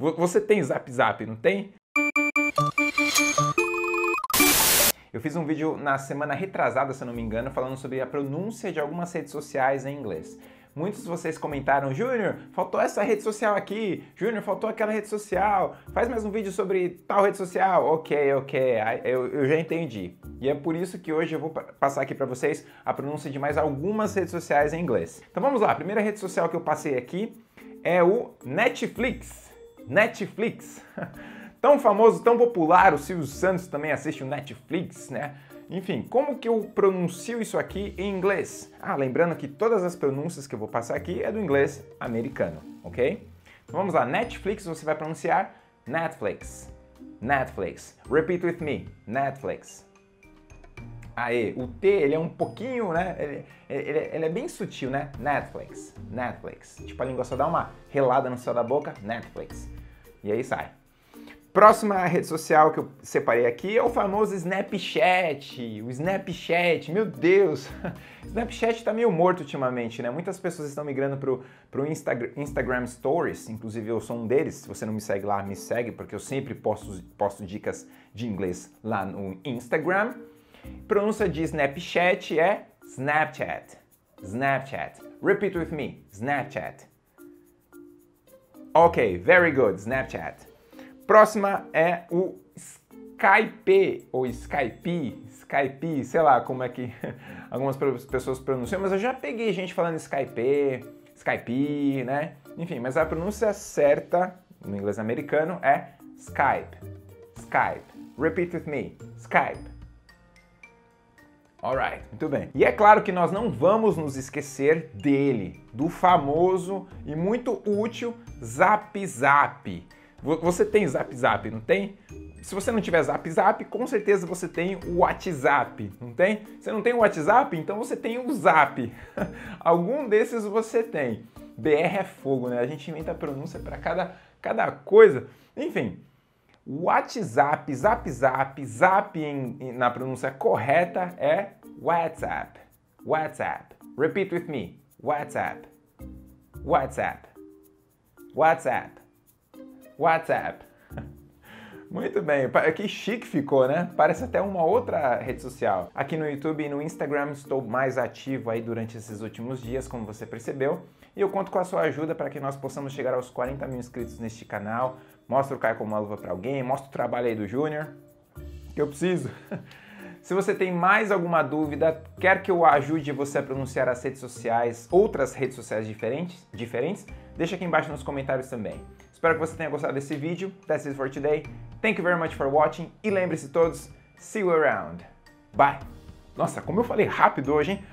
Você tem Zap Zap, não tem? Eu fiz um vídeo na semana retrasada, se não me engano, falando sobre a pronúncia de algumas redes sociais em inglês. Muitos de vocês comentaram, Júnior, faltou essa rede social aqui, Júnior, faltou aquela rede social, faz mais um vídeo sobre tal rede social. Ok, ok, eu, eu já entendi. E é por isso que hoje eu vou passar aqui para vocês a pronúncia de mais algumas redes sociais em inglês. Então vamos lá, a primeira rede social que eu passei aqui é o Netflix. Netflix. tão famoso, tão popular, o Silvio Santos também assiste o Netflix, né? Enfim, como que eu pronuncio isso aqui em inglês? Ah, lembrando que todas as pronúncias que eu vou passar aqui é do inglês americano, ok? Então vamos lá, Netflix você vai pronunciar Netflix, Netflix. Repeat with me, Netflix. Aê, o T ele é um pouquinho, né? Ele, ele, ele, é bem sutil, né? Netflix, Netflix. Tipo a língua só dá uma relada no céu da boca, Netflix. E aí sai. Próxima rede social que eu separei aqui é o famoso Snapchat. O Snapchat, meu Deus! Snapchat está meio morto ultimamente, né? Muitas pessoas estão migrando pro, pro Insta Instagram Stories, inclusive eu sou um deles. Se você não me segue lá, me segue, porque eu sempre posto, posto dicas de inglês lá no Instagram. Pronúncia de Snapchat é Snapchat. Snapchat. Repeat with me. Snapchat. Ok, very good. Snapchat. Próxima é o Skype, ou Skype, Skype, sei lá como é que algumas pessoas pronunciam, mas eu já peguei gente falando Skype, Skype, né? Enfim, mas a pronúncia certa no inglês americano é Skype. Skype. Repeat with me. Skype. Alright, muito bem. E é claro que nós não vamos nos esquecer dele, do famoso e muito útil Zap Zap. Você tem Zap Zap, não tem? Se você não tiver Zap Zap, com certeza você tem o WhatsApp, não tem? Você não tem o WhatsApp, então você tem o Zap. Algum desses você tem. BR é fogo, né? A gente inventa pronúncia para cada, cada coisa. Enfim, WhatsApp, Zap Zap, Zap em, em, na pronúncia correta é WhatsApp. WhatsApp. Repeat with me. WhatsApp. WhatsApp. WhatsApp. WhatsApp. Muito bem, que chique ficou, né? Parece até uma outra rede social. Aqui no YouTube e no Instagram estou mais ativo aí durante esses últimos dias, como você percebeu. E eu conto com a sua ajuda para que nós possamos chegar aos 40 mil inscritos neste canal. Mostra o Caio como uma luva para alguém, mostra o trabalho aí do Júnior, que eu preciso. Se você tem mais alguma dúvida, quer que eu ajude você a pronunciar as redes sociais, outras redes sociais diferentes, diferentes, deixa aqui embaixo nos comentários também. Espero que você tenha gostado desse vídeo. That's it for today. Thank you very much for watching. E lembre-se todos, see you around. Bye. Nossa, como eu falei rápido hoje, hein?